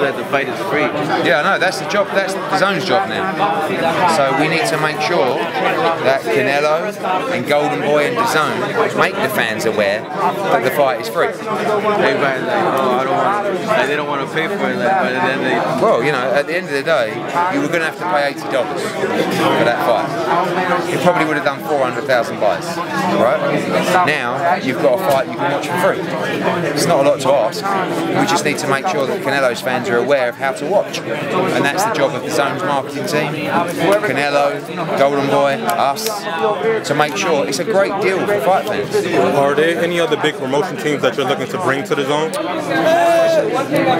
that the fight is free. Yeah, no, that's the job. That's DAZN's job now. So we need to make sure that Canelo and Golden Boy and DAZN make the fans aware that the fight is free. Everybody's like, oh, I don't want, like, they don't want to pay for it, like, but then they. Well, you know, at the end of the day, you were going to have to pay eighty dollars for that fight. You probably would have done four hundred thousand buys, right? Now you've got a fight you can watch for free. It's not a lot to ask. We just need to make sure that Canelo's fans are aware of how to watch, and that's the job of DAZN's marketing team, Canelo, Golden Boy, us, to make sure it's a great deal for fight fans. Are there any other big promotion teams that you're looking to bring to DAZN?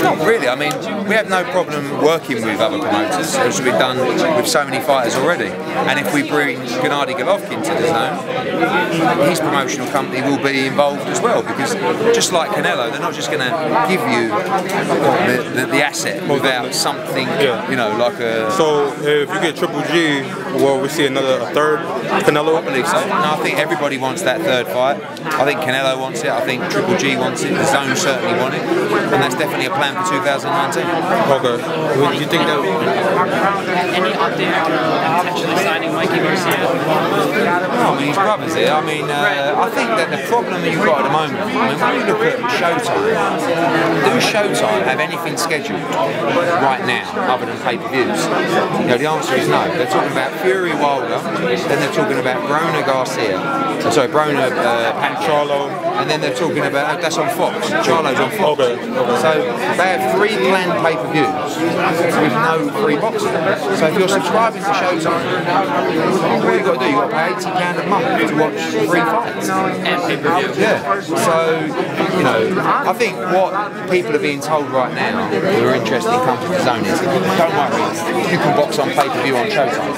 Not really. I mean, we have no problem working with other promoters, as we've done with so many fighters already. And if we bring Gennady Golovkin to DAZN, his promotional company will be involved as well, because just like Canelo, they're not just going to give you the, the, the asset without something, you know, like a. So if you get Triple G, will we see another a third Canelo? I believe so. No, I think everybody wants that third fight. I think Canelo wants it. I think Triple G wants it. DAZN certainly want it, and that's definitely a plan for 2019. Okay. Do you think that? Any update on potentially signing Mikey Garcia? No, I mean, his brother's here. I mean, uh, I think that the problem that you've got at the moment, I mean, when you look at Showtime, do Showtime have anything scheduled right now other than pay-per-views? You know, the answer is no. They're talking about Fury Wilder, then they're talking about Broner Garcia, uh, sorry, Broner uh, Pat Charlo, and then they're talking about, oh, that's on Fox, Charlo's on Fox. Okay, So they have three planned pay-per-views with no free boxing. So if you're subscribing to Showtime, what you've got to do, you've got to pay £80 a month to watch three fights. And pay-per-view. Yeah. So, you know, I think what people are being told right now who are interested in coming to DAZN is, don't worry, you can box on pay-per-view on Showtime.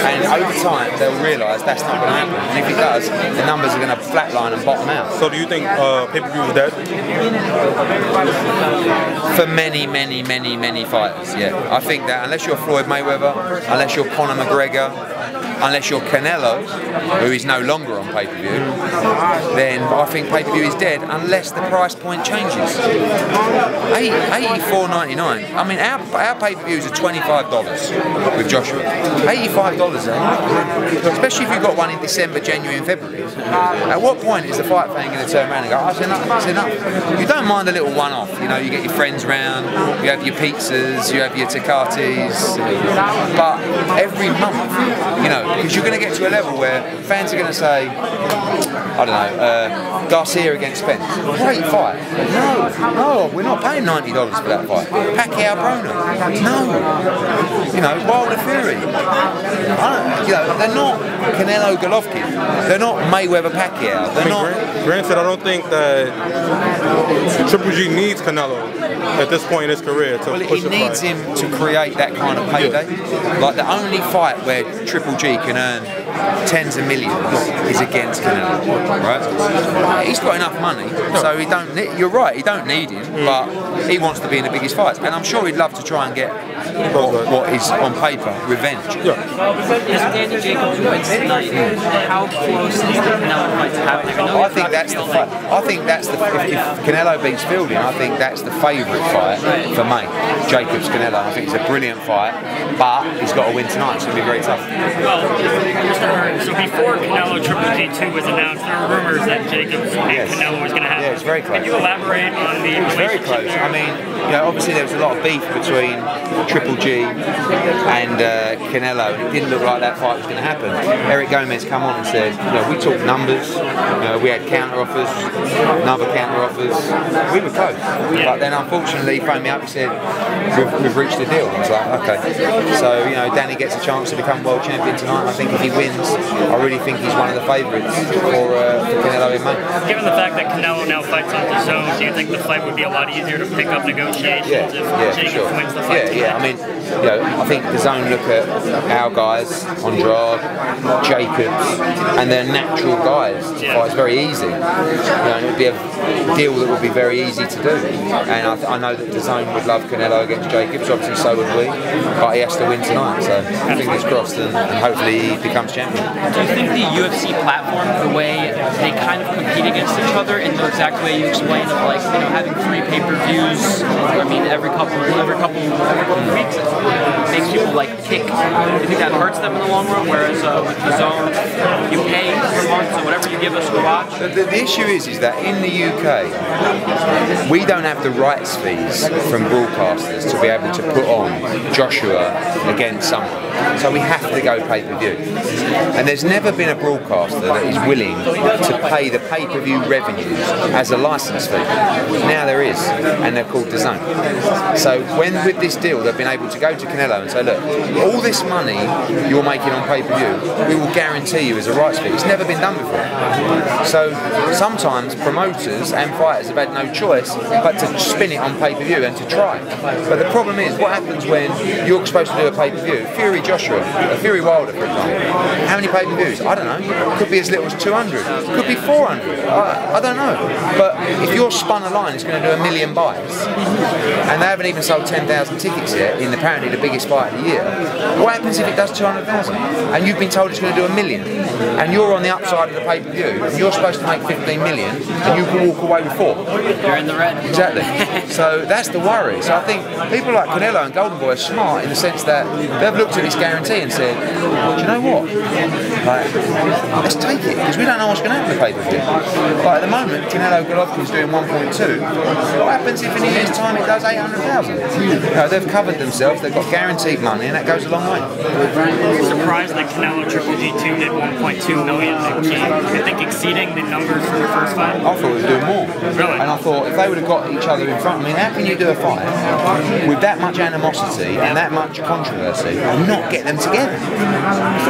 And over time, they'll realise that's not going to happen. And if it does, the numbers are going to flatline and bottom out. So do you think uh, pay-per-view is dead? For many, many, many, many fighters, yeah. I think that unless you're Floyd Mayweather, unless you're Conor McGregor, unless you're Canelo, who is no longer on pay-per-view, then I think pay-per-view is dead unless the price point changes. Eighty-four ninety-nine. I mean, our, our pay-per-views are twenty-five dollars with Joshua. Eighty-five dollars, eh? Especially if you've got one in December, January, and February. At what point is the fight fan going to turn around and go, "Oh, it's enough, it's enough"? You don't mind a little one-off. You know, you get your friends round, you have your pizzas, you have your Tecates, but every month, you know, because you're going to get to a level where fans are going to say, I don't know, uh, Garcia against Spence. Great fight. No, no, we're not paying ninety dollars for that fight. Pacquiao Broner. No. You know, Wilder Fury. I don't, you know, they're not Canelo Golovkin. They're not Mayweather Pacquiao. They're mean, not. gran- granted, I don't think that Triple G needs Canelo at this point in his career to Well, push he needs fight. him to create that kind of payday. Like the only fight where Triple G can earn tens of millions is against Canelo, right? He's got enough money, so he don't. Need, you're right, he don't need him, mm. but he wants to be in the biggest fights, and I'm sure he'd love to try and get what, what is on paper revenge. If Danny Jacobs wins tonight, how close is the Canelo fight to happening? I I think that's the Fielding. fight. I think that's the if, if Canelo beats Fielding, I think that's the favourite fight for me. Jacobs Canelo. I think it's a brilliant fight, but he's got to win tonight. It's going to be very tough. Well, Mr. Hearn, so before Canelo Triple G2 was announced, there were rumors that Jacobs and Yes. Canelo was going to happen. Yeah, it's very close. Can you elaborate on the It's very close. there? I mean, you know, obviously there was a lot of beef between Triple G and uh, Canelo, it didn't look like that fight was going to happen. Eric Gomez come on and said, you know, we talked numbers, you know, we had counter offers, another counter offers. We were close, but then unfortunately he phoned me up and said, we've, we've reached a deal. I was like, okay. So you know, Danny gets a chance to become world champion tonight. I think if he wins, I really think he's one of the favourites for, uh, Canelo in May. Given the fact that Canelo now fights on DAZN, do you think the fight would be a lot easier to pick up negotiations Yeah, yeah, for Jacobs sure. wins the fight? Yeah, yeah. I mean, you know, I think DAZN look at our guys, Andrade, Jacobs, and they're natural guys to Yeah. fight. It's very easy. You know, it would be a deal that would be very easy to do. And I, th- I know that DAZN would love Canelo against Jacobs. Obviously, so would we. But he has to win tonight. So fingers crossed, and, and hopefully he becomes champion. Do you think the UFC platform, the way they kind of compete against each other in the exact way you explained of like, you know, having three pay-per-views I mean, every couple, every couple, weeks, it makes people like pick. You think that hurts them in the long run? Whereas uh, with DAZN, you pay per month, so whatever you give us to watch. The, the, the issue is, is that in the UK, we don't have the rights fees from broadcasters to be able to put on Joshua against someone. So we have to go pay per view. And there's never been a broadcaster that is willing to pay the pay per view revenues as a license fee. Now there is, and they're called the So when with this deal, they've been able to go to Canelo and say, look, all this money you're making on pay per view, we will guarantee you as a rights fee. It's never been done before. So sometimes promoters and fighters have had no choice but to spin it on pay per view and to try. But the problem is, what happens when you're supposed to do a pay per view? Fury Joshua, uh, Fury Wilder, for example. How many pay per views? I don't know. Could be as little as 200. Could be 400. I, I don't know. But if you're spun a line, it's going to do a million buys, and they haven't even sold 10,000 tickets yet in apparently the biggest fight of the year. What happens if it does 200,000? And you've been told it's going to do a million, and you're on the upside of the pay per view, and you're supposed to make 15 million, and you can walk away with four. You're in the red. Exactly. so that's the worry. So I think people like Canelo and Golden Boy are smart in the sense that they've looked at this guarantee and said, do you know what? Like, let's take it because we don't know what's going to happen to pay per view. Like at the moment, Canelo Golovkin's doing 1.2. What happens if in a year's time it does 800,000? You they've covered themselves. They've got guaranteed money, and that goes a long way. Surprised that Canelo Triple G2 did 1.2 million. I think exceeding the numbers from the first fight. I thought we were doing more. Really? And I thought if they would have got each other in front, I mean, how can you do a fight with that much animosity and that much controversy and not get them together?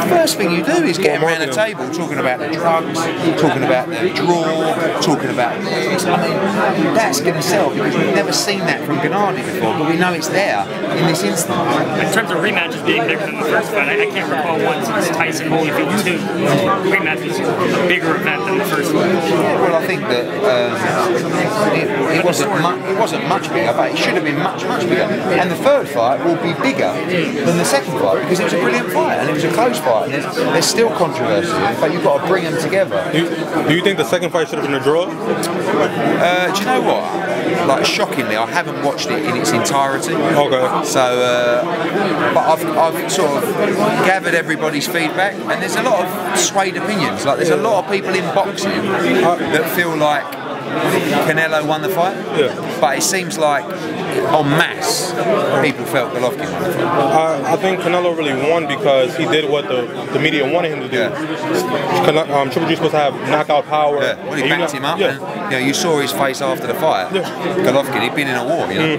The first thing you do is get them around a table talking about the drugs, talking about the draw, talking about. I mean, that's going to sell because we've never seen that from Gennady before, but we know it's there in this instance. In terms of rematches being bigger than the first fight, I, I can't recall one since Tyson Holyfield 2. Rematch was a bigger event than the first one. Yeah, well, I think that um, it, it wasn't it wasn't much bigger, but it should have been much much bigger. And the third fight will be bigger than the second fight because it was a brilliant fight and it was a close fight. And there's, there's still controversy, but you've got to bring them together. Do you, do you think the second fight should have been a draw? Uh, do you know what? Like shockingly, I haven't watched it in its entirety. Okay. So, uh, but I've, I've sort of gathered everybody's feedback, and there's a lot of swayed opinions. Like there's a lot of people in boxing that feel like Canelo won the fight. Yeah. But it seems like en masse people felt Golovkin won the fight. I, I think Canelo really won because he did what the, the media wanted him to do. Cane- Um, Triple G's supposed to have knockout power. Yeah, well, he And you backed know- him up, Yeah. and you know, you saw his face after the fight. Yeah. Golovkin, he'd been in a war, you know.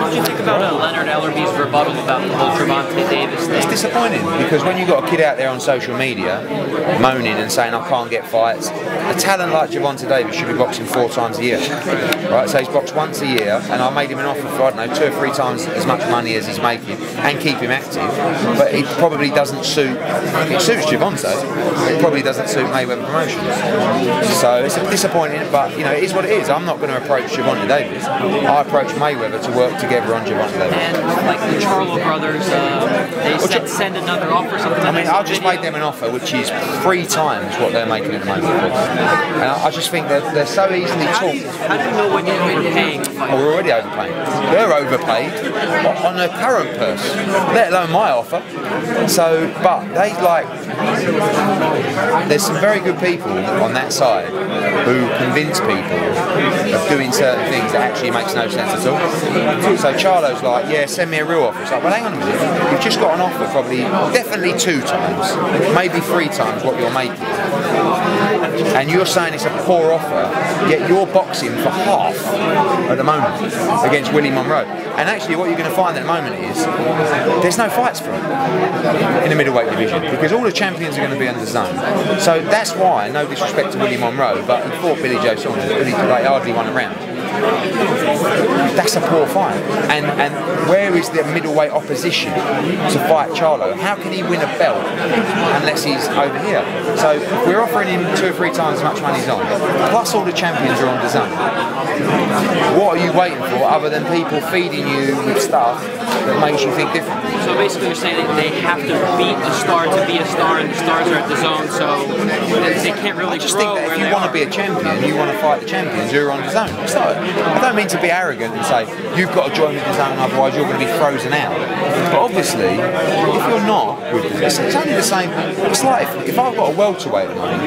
What did you think about uh, Leonard Ellerbe's rebuttal about the whole Gervonta Davis thing? It's disappointing because when you've got a kid out there on social media moaning and saying I can't get fights, a talent like Gervonta Davis should be boxing four times a year. Right, so he's boxed once a year and I made him an offer for I don't know, two or three times as much money as he's making and keep him active. But it probably doesn't suit it suits Gervonta, it probably doesn't suit Mayweather Promotions. So it's disappointing, but you know, it is what it is. I'm not going to approach Gervonta Davis. I approach Mayweather to work together on Gervonta Davis. And like the Charlo brothers, uh, they Well, said send another offer. Something I mean, I just video. made them an offer which is three times what they're making at the moment. And I I just think that they're so easily How do, you, talked. how do you know when you're overpaying a fighter? we're already overpaying. They're overpaid on their current purse, let alone my offer. So, but they like. There's some very good people on that side who convince people of doing certain things that actually makes no sense at all. So Charlo's like, yeah, send me a real offer. It's like, well, hang on a minute. You've just got an offer, probably, definitely two times, maybe three times what you're making and you're saying it's a poor offer, yet you're boxing for half at the moment against Willie Monroe. And actually, what you're going to find at the moment is there's no fights for him in the middleweight division because all the champions are going to be under zone. So that's why, no disrespect to Willie Monroe, but he fought Billy Joe Saunders, Billy like, hardly won a round. That's a poor fight. And and where is the middleweight opposition to fight Charlo? How can he win a belt unless he's over here? So we're offering him two or three times as much money as on. Plus all the champions are on DAZN. What are you waiting for other than people feeding you with stuff that makes you think differently? So basically, you're saying that they have to beat a star to be a star, and the stars are at DAZN, so they can't really I just think that if you want to be a champion, you want to fight the champions you're on DAZN. So, I don't mean to be arrogant and say, you've got to join with DAZN, otherwise you're going to be frozen out. But obviously, if you're not with this, it's only the same. It's like if, if I've got a welterweight at the moment,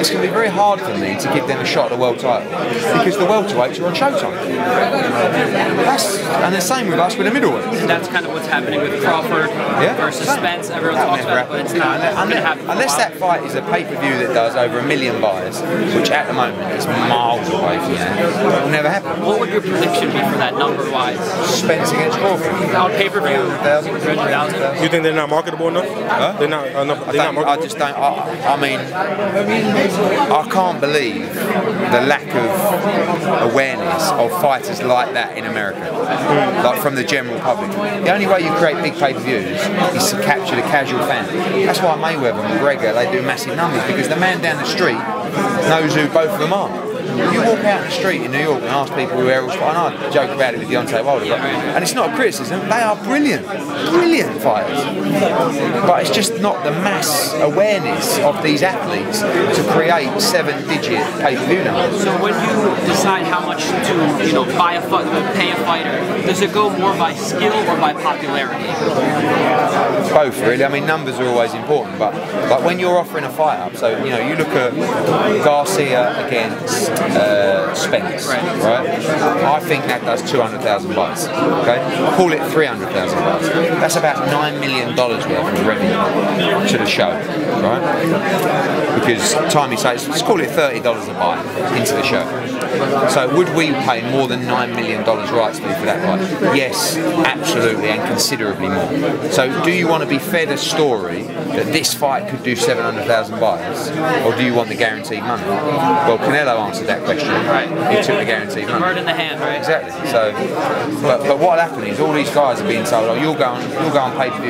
it's going to be very hard for me to give them a shot at the world title because the welterweights are on Showtime. That's, and the same with us with the middleweights. That's kind of what's happening with Crawford Yeah, versus same. Spence. Everyone That'll talks about it, but it's not unless, happen. unless that fight is a pay per view that does over a million buys, which at the moment is miles away from that, it will never happen. What would your prediction be for that number wise? Spence against Crawford. On pay per view, 300,000. 300,000. You think they're not marketable enough? Huh? They're not enough. I, They're not don't, I marketable. just don't. I, I mean, I can't believe the lack of awareness of fighters like that in America, hmm. like from the general public. The only way you create big pay-per-views is to capture the casual fan. That's why Mayweather and McGregor they do massive numbers because the man down the street knows who both of them are. You walk out the street in New York and ask people who Errol's fighting. I joke about it with Deontay Wilder, but- and it's not a criticism. They are brilliant, brilliant fighters. But it's just not the mass awareness of these athletes to create seven-digit pay-per-view numbers. So when you decide how much to, you know, buy a pay a fighter, does it go more by skill or by popularity? Both really. I mean, numbers are always important, but like when you're offering a fight up, so you know, you look at Garcia against uh, Spence, Right. I think that does 200,000 bucks. Okay, call it 300,000 bucks. That's about nine million dollars worth of revenue to the show, right? Because time Tommy says, let's call it thirty dollars a buy into the show. So would we pay more than nine million dollars rights fee for that fight? Yes, absolutely, and considerably more. So do you want to be fed a story that this fight could do seven hundred thousand buys, or do you want the guaranteed money? Well, Canelo answered that question. Right. He took the guaranteed money. Bird in the hand, right? Exactly. So, but but what happened is all these guys are being told, oh, you'll go on, you'll go on pay per view.